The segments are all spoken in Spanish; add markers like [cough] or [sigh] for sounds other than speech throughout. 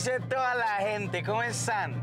gente? ¿Cómo están?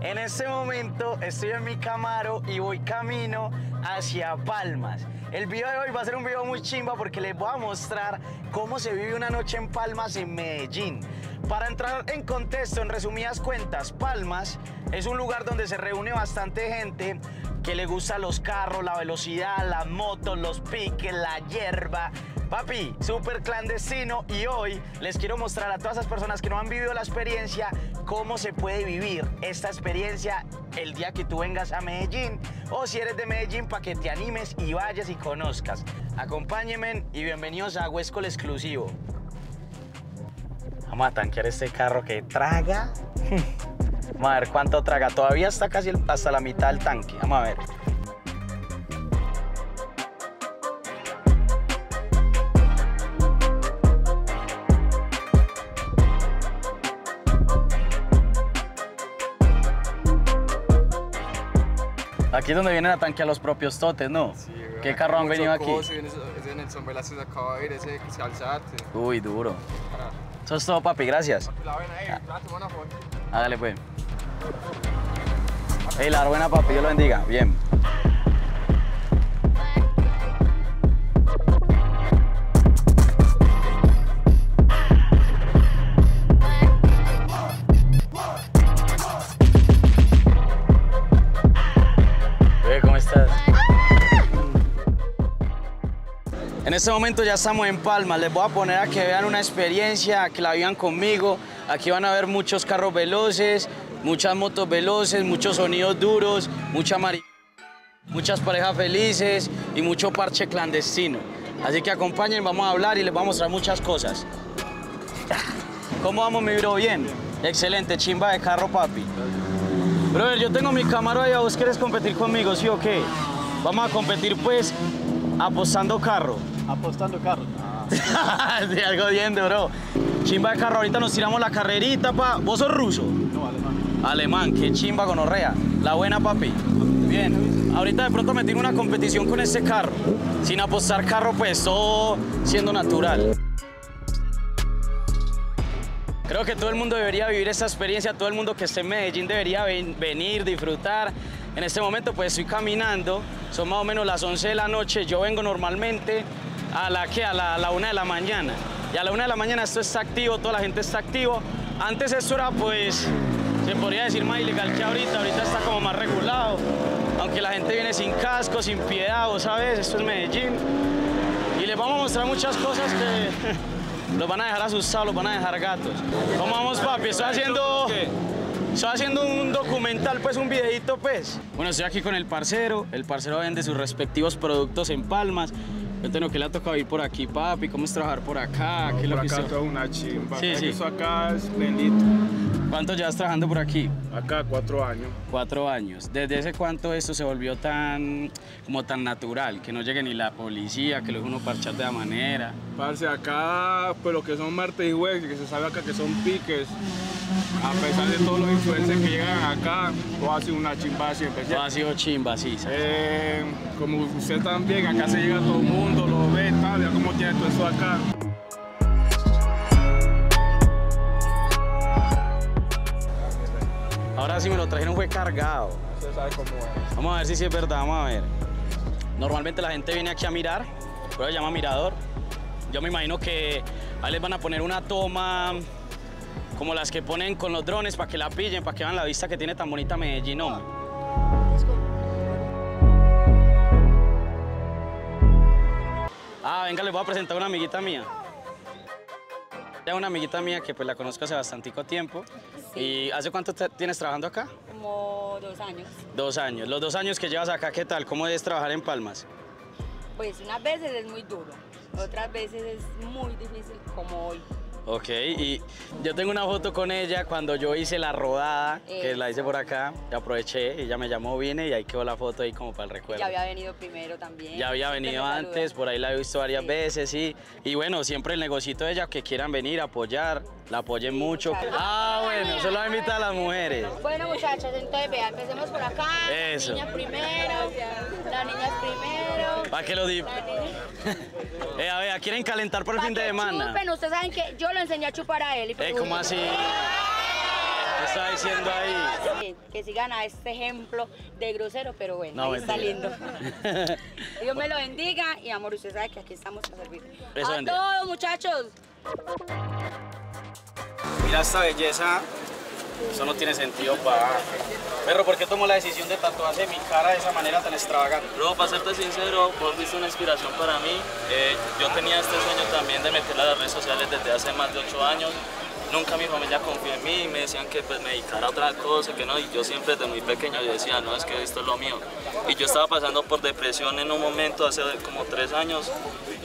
En este momento estoy en mi Camaro y voy camino hacia Palmas. El video de hoy va a ser un video muy chimba porque les voy a mostrar cómo se vive una noche en Palmas en Medellín. Para entrar en contexto, en resumidas cuentas, Palmas es un lugar donde se reúne bastante gente que le gusta los carros, la velocidad, las motos, los piques, la hierba. Papi, súper clandestino y hoy les quiero mostrar a todas esas personas que no han vivido la experiencia cómo se puede vivir esta experiencia el día que tú vengas a Medellín o si eres de Medellín para que te animes y vayas y conozcas. Acompáñenme y bienvenidos a Huesco Exclusivo. Vamos a tanquear este carro que traga. [laughs] Vamos a ver cuánto traga. Todavía está casi hasta la mitad del tanque. Vamos a ver. Aquí es donde vienen a tanquear los propios totes, ¿no? Sí, ¿Qué carro han venido aquí? Ese ese Nelson Velázquez acaba de ir, ese Calzate. Uy, duro. Eso es todo, papi, gracias. La ven ahí, una foto. Hágale, pues. Ey, la buena, papi, Dios lo bendiga. Bien. En este momento ya estamos en Palma. Les voy a poner a que vean una experiencia, a que la vivan conmigo. Aquí van a ver muchos carros veloces, muchas motos veloces, muchos sonidos duros, mucha mari... muchas parejas felices y mucho parche clandestino. Así que acompañen, vamos a hablar y les voy a mostrar muchas cosas. ¿Cómo vamos, mi bro? Bien. Excelente, chimba de carro, papi. Brother, yo tengo mi cámara allá, ¿vos querés competir conmigo, sí o qué? Vamos a competir, pues, apostando carro. Apostando carros. [laughs] sí, algo bien, bro. Chimba de carro, ahorita nos tiramos la carrerita, pa. ¿Vos sos ruso? No, alemán. Alemán, qué chimba con Orrea. La buena, papi. Bien. Ahorita de pronto me tengo una competición con este carro. Sin apostar carro, pues, todo siendo natural. Creo que todo el mundo debería vivir esta experiencia, todo el mundo que esté en Medellín debería ven- venir, disfrutar. En este momento pues estoy caminando, son más o menos las 11 de la noche, yo vengo normalmente a la que a la, a la 1 de la mañana. Y a la 1 de la mañana esto está activo, toda la gente está activo. Antes esto era pues, se podría decir más ilegal que ahorita, ahorita está como más regulado. Aunque la gente viene sin casco, sin piedad, vos sabes, esto es Medellín. Y les vamos a mostrar muchas cosas que [laughs] los van a dejar asustados, los van a dejar gatos. ¿Cómo vamos, papi? Estoy haciendo... Estoy haciendo un documental, pues un videito, pues. Bueno, estoy aquí con el parcero. El parcero vende sus respectivos productos en Palmas. Cuéntenos qué le ha tocado ir por aquí, papi. ¿Cómo es trabajar por acá? ¿Qué es lo Por que acá usted- todo una chimba. Sí, sí. Eso acá es bendito. ¿Cuánto llevas trabajando por aquí? Acá cuatro años. Cuatro años. ¿Desde ese cuánto esto se volvió tan, como tan natural? Que no llegue ni la policía, que lo uno parchar de la manera. Parce, acá, pues lo que son martes y jueves, que se sabe acá que son piques, a pesar de todos los influencers que llegan acá, todo ha sido una chimba siempre. Todo ha sido chimba, sí. Eh, como usted también, acá se llega todo el mundo, lo ve, tal, vea cómo tiene todo eso acá. Ahora sí me lo trajeron fue cargado. Usted sabe cómo es. Vamos a ver si sí es verdad, vamos a ver. Normalmente la gente viene aquí a mirar, pero se llama mirador. Yo me imagino que ahí les van a poner una toma como las que ponen con los drones para que la pillen, para que vean la vista que tiene tan bonita Medellín, hombre. Ah, venga, les voy a presentar a una amiguita mía. Ya una amiguita mía que pues la conozco hace bastante tiempo. ¿Y hace cuánto tienes trabajando acá? Como dos años. Dos años. Los dos años que llevas acá, ¿qué tal? ¿Cómo es trabajar en Palmas? Pues unas veces es muy duro, otras veces es muy difícil como hoy. Ok, y yo tengo una foto con ella cuando yo hice la rodada, que la hice por acá, y aproveché, ella me llamó, vine y ahí quedó la foto ahí como para el recuerdo. Ya había venido primero también. Ya había venido antes, por ahí la he visto varias Sí. veces, sí. Y bueno, siempre el negocito de ella, que quieran venir a apoyar, la apoyen Sí, mucho. Ah, bueno, solo va a invitar a las mujeres. Bueno muchachos, entonces vean, empecemos por acá. Eso. Las niñas primero, las niñas primero. Para que lo di... las niñas- [laughs] Eh, a ver, ¿quieren calentar por el fin de semana? chupen, ustedes saben que yo lo enseñé a chupar a él. y pues, Eh, ¿cómo así? ¿Qué está diciendo ahí? Que, que sigan a este ejemplo de grosero, pero bueno, No, ahí está lindo. [laughs] Dios me lo bendiga y amor, usted sabe que aquí estamos a servir. Eso a bendiga. todos, muchachos. Mira esta belleza. Eso no tiene sentido para. Perro, ¿por qué tomó la decisión de tatuarse mi cara de esa manera tan extravagante? Bro, para serte sincero, vos fuiste una inspiración para mí. Eh, yo tenía este sueño también de meterla a las redes sociales desde hace más de 8 años. Nunca mi familia confió en mí y me decían que pues, me dedicara a otra cosa, que no. Y yo siempre desde muy pequeño yo decía, no, es que esto es lo mío. Y yo estaba pasando por depresión en un momento hace como 3 años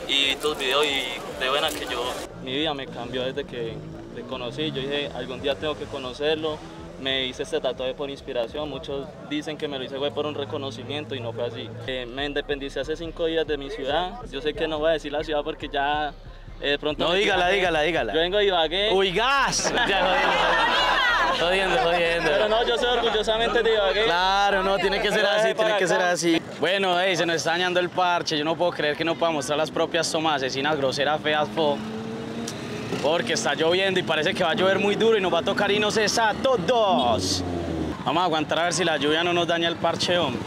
y vi tus videos y de buena que yo... Mi vida me cambió desde que te conocí. Yo dije, algún día tengo que conocerlo. Me hice este tatuaje por inspiración. Muchos dicen que me lo hice fue por un reconocimiento y no fue así. Eh, me independicé hace cinco días de mi ciudad. Yo sé que no voy a decir la ciudad porque ya eh, de pronto. No, dígala, equivoqué. dígala, dígala. Yo vengo de Ibagué. ¡Uy, gas! [laughs] Ya, jodiendo, jodiendo, jodiendo. Pero no, yo soy orgullosamente de Ibagué. Claro, no, tiene que ser así, tiene que ser así. Bueno, ey, se nos está dañando el parche. Yo no puedo creer que no pueda mostrar las propias tomas asesinas, groseras, feas, fo. Porque está lloviendo y parece que va a llover muy duro y nos va a tocar irnos esa a todos. Vamos a aguantar a ver si la lluvia no nos daña el parche, hombre.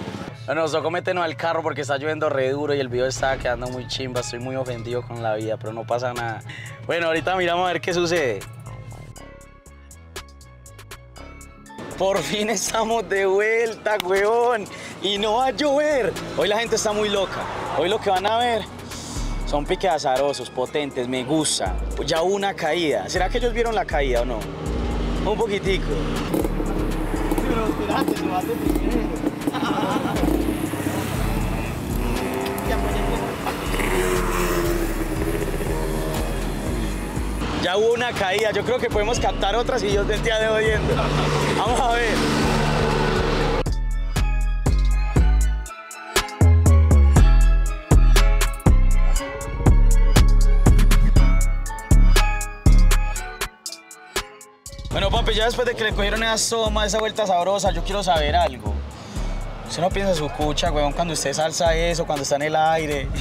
Bueno, nos tocó meternos al carro porque está lloviendo re duro y el video está quedando muy chimba. Estoy muy ofendido con la vida, pero no pasa nada. Bueno, ahorita miramos a ver qué sucede. Por fin estamos de vuelta, weón. Y no va a llover. Hoy la gente está muy loca. Hoy lo que van a ver son piques azarosos, potentes, me gusta. Ya una caída. ¿Será que ellos vieron la caída o no? Un poquitico. Ya hubo una caída. Yo creo que podemos captar otras y Dios del día de hoy. Vamos a ver. Papi, ya después de que le cogieron esas tomas, esa vuelta sabrosa, yo quiero saber algo. Usted no piensa su cucha, weón, cuando usted salsa eso, cuando está en el aire. [laughs]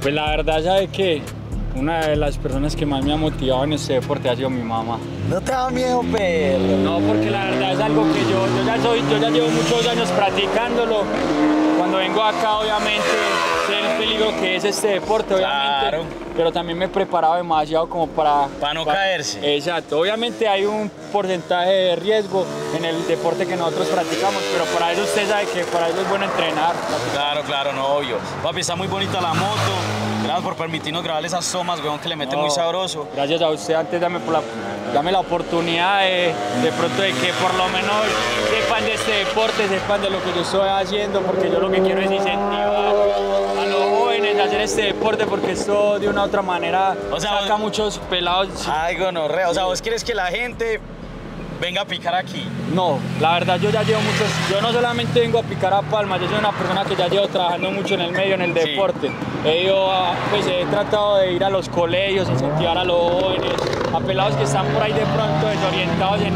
Pues la verdad, ¿sabe qué? Una de las personas que más me ha motivado en este deporte ha sido mi mamá. ¿No te da miedo, perro? No, porque la verdad es algo que yo, yo, ya, soy, yo ya llevo muchos años practicándolo. Cuando vengo acá, obviamente, peligro que es este deporte, obviamente. Claro. Pero también me he preparado demasiado como para... Para no caerse. Exacto. Obviamente hay un porcentaje de riesgo en el deporte que nosotros practicamos, pero para eso usted sabe que para eso es bueno entrenar. Claro, claro, no, obvio. Papi, está muy bonita la moto. Gracias por permitirnos grabar esas tomas, weón, que le mete No, muy sabroso. Gracias a usted, antes dame, por la, dame la oportunidad de, de pronto de que por lo menos sepan de este deporte, sepan de lo que yo estoy haciendo, porque yo lo que quiero es incentivar a los jóvenes a hacer este deporte, porque esto de una u otra manera O sea, saca vos- muchos pelados. Ay, gonorrea. O sea, vos quieres que la gente venga a picar aquí. No, la verdad yo ya llevo muchos, yo no solamente vengo a picar a palmas, yo soy una persona que ya llevo trabajando mucho en el medio, en el Sí. deporte. He, ido a- pues, he tratado de ir a los colegios, incentivar a los jóvenes, a pelados que están por ahí de pronto desorientados en,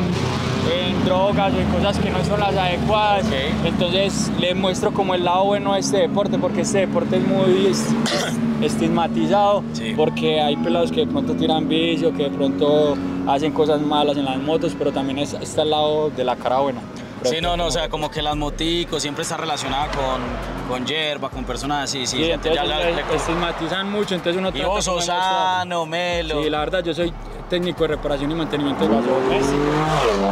en drogas o en cosas que no son las adecuadas. Ok. Entonces les muestro como el lado bueno de este deporte, porque este deporte es muy es- [coughs] estigmatizado, Sí. porque hay pelados que de pronto tiran vicio, que de pronto hacen cosas malas en las motos, pero también es- está el lado de la cara buena. Sí, no, no, o sea, como que las moticos siempre está relacionada con, con hierba, con personas así, sí. Sí, entonces ya la- le- le- estigmatizan mucho, entonces uno y vos sos sano, melo. Sí, la verdad, yo soy técnico de reparación y mantenimiento de gasoductos.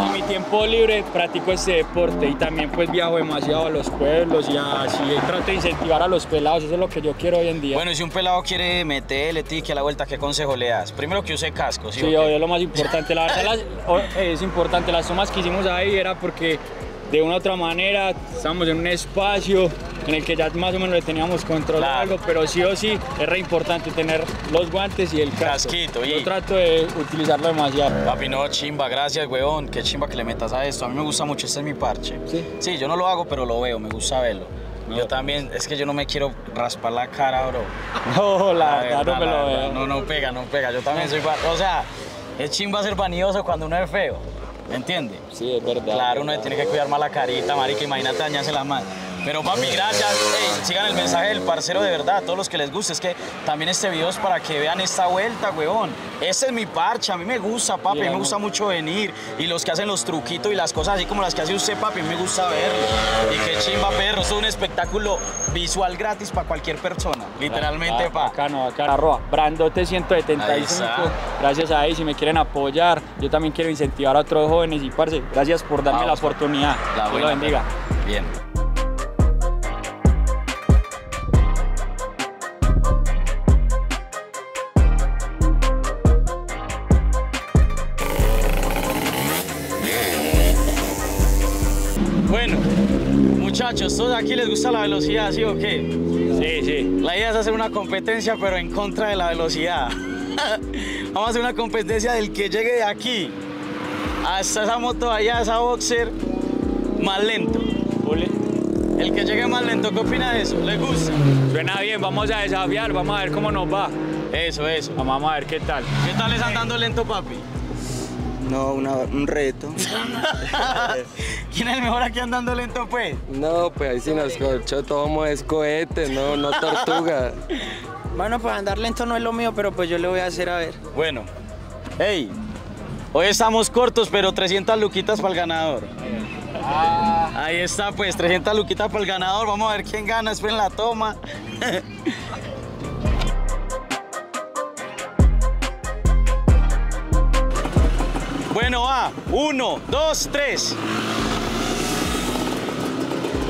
En mi tiempo libre practico este deporte y también pues viajo demasiado a los pueblos y así trato de incentivar a los pelados, eso es lo que yo quiero hoy en día. Bueno, y si un pelado quiere meterle tique a la vuelta, ¿qué consejo le das? Primero que use casco, ¿sí? Sí, obvio, es lo más importante. La verdad las- es importante. Las tomas que hicimos ahí era porque de una u otra manera estábamos en un espacio en el que ya más o menos le teníamos controlado Claro. algo, pero sí o sí es re importante tener los guantes y el casco. Casquito, y- Yo trato de utilizarlo demasiado. Papi, no, chimba, gracias, weón. Qué chimba que le metas a esto. A mí me gusta mucho, este es mi parche. ¿Sí? Sí, yo no lo hago, pero lo veo, me gusta verlo. yo también, es que yo no me quiero raspar la cara, bro. [laughs] No, la La verdad no me lo veo. No, no pega, no pega. Yo también soy. O sea, es chimba ser vanidoso cuando uno es feo. ¿Me entiende? Sí, es verdad. Claro, uno tiene que cuidar más la carita, marica. Imagínate dañarse la mano. Pero papi, gracias. Sigan el mensaje del parcero de verdad, a todos los que les guste. Es que también este video es para que vean esta vuelta, huevón. Ese es mi parche, a mí me gusta, papi. A mí me gusta mucho venir. Y los que hacen los truquitos y las cosas así como las que hace usted, papi, a mí me gusta verlo. Y qué chimba, perro. Esto es un espectáculo visual gratis para cualquier persona. Literalmente, Ah, pa. Bacano, bacano. Arroba, Brandote Ahí 175. está. Gracias ahí, si me quieren apoyar. Yo también quiero incentivar a otros jóvenes y parce, gracias por darme la oportunidad. La Dios lo buena, bendiga. Bien. Muchachos, ¿todos aquí les gusta la velocidad, sí o qué? Sí, sí. La idea es hacer una competencia, pero en contra de la velocidad. [laughs] Vamos a hacer una competencia del que llegue de aquí hasta esa moto allá, esa boxer, más lento. Ole. El que llegue más lento, ¿qué opina de eso? ¿Le gusta? Suena bien, vamos a desafiar, vamos a ver cómo nos va. Eso, eso. Vamos a ver qué tal. ¿Qué tal les andando lento, papi? No, una- un reto. [laughs] ¿Quién es el mejor aquí andando lento, pues? No, pues ahí sí nos corchó, todo es cohete, no, no tortuga. [laughs] Bueno, pues andar lento no es lo mío, pero pues yo le voy a hacer a ver. Bueno, hey, hoy estamos cortos, pero 300 luquitas para el ganador. Ahí está, pues, 300 luquitas para el ganador. Vamos a ver quién gana, esperen la toma. [laughs] Bueno, va. Uno, dos, tres.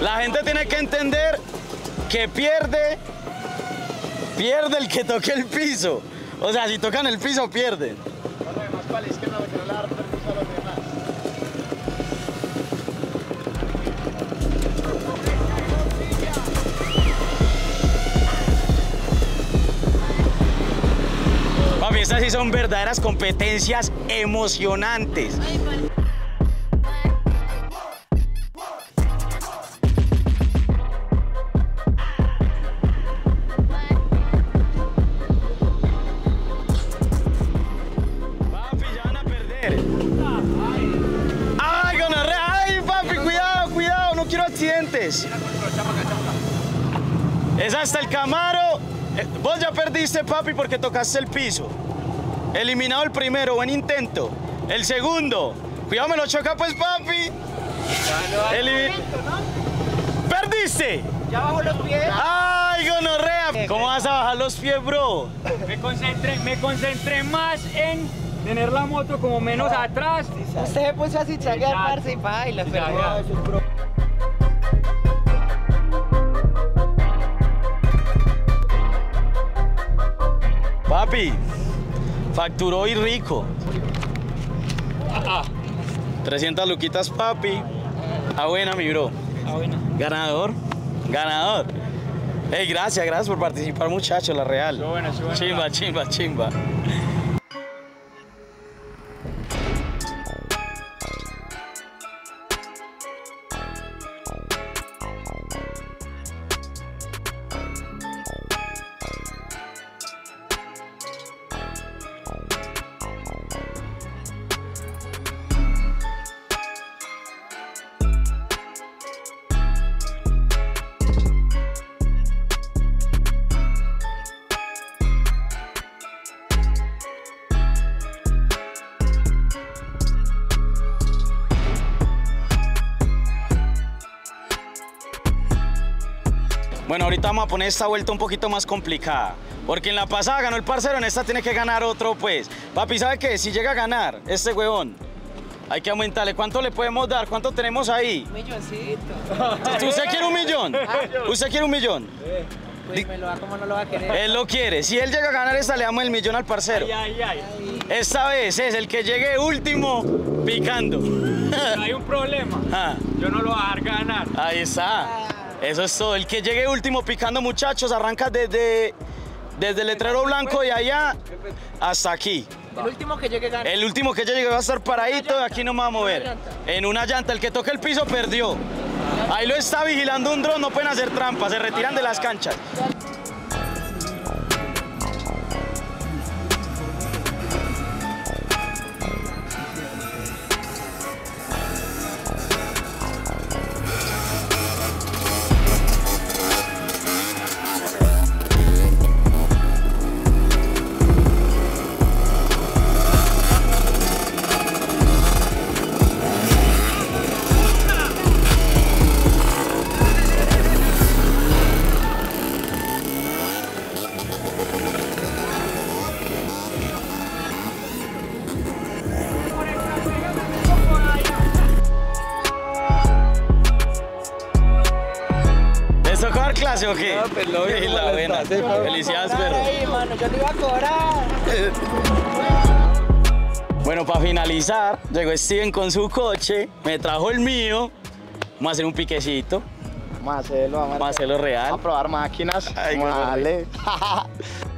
La gente tiene que entender que pierde, pierde el que toque el piso. O sea, si tocan el piso, pierden. Papi, estas sí son verdaderas competencias emocionantes. Es hasta el Camaro. Eh, Vos ya perdiste, papi, porque tocaste el piso. Eliminado el primero, buen intento. El segundo. Cuidado, me lo choca, pues, papi. Elimi- ¡Perdiste! Ya bajo los pies. ¡Ay, gonorrea! ¿Cómo vas a bajar los pies, bro? Me concentré, me concentré más en tener la moto como menos atrás. Usted se puso así, chaguear, Exacto. parce, y baila, pero Papi, facturó y rico. 300 luquitas, papi. Ah, buena, mi bro. Ah. Ganador, ganador. Hey, gracias, gracias por participar, muchachos, la real. Chimba, chimba, chimba. Ahorita vamos a poner esta vuelta un poquito más complicada. Porque en la pasada ganó el parcero, en esta tiene que ganar otro, pues. Papi, ¿sabe qué? Si llega a ganar este huevón, hay que aumentarle. ¿Cuánto le podemos dar? ¿Cuánto tenemos ahí? Un milloncito. ¿Usted quiere un millón? ¿Usted quiere un millón? Pues me lo da como no lo va a querer. Él lo quiere. Si él llega a ganar esta, le damos el millón al parcero. Ay, ay, ay. Esta vez es el que llegue último picando. Hay un problema. Ah, Yo no lo voy a dejar ganar. Ahí está. Eso es todo. El que llegue último picando, muchachos, arranca desde, desde el letrero blanco de allá hasta aquí. El último que llegue gana. El último que llegue va a estar paradito de aquí no me va a mover. En una llanta. El que toque el piso perdió. Ahí lo está vigilando un dron, no pueden hacer trampas, se retiran de las canchas. O qué? No, pues, lo [laughs] mismo la buena. Felicidades, perro. ahí, mano, yo le iba a cobrar. Bueno, para finalizar, llegó Steven con su coche, me trajo el mío. Vamos a hacer un piquecito, Vamos a hacerlo, vamos a vamos a hacerlo real. a probar máquinas. Ay, Vamos darle. [laughs]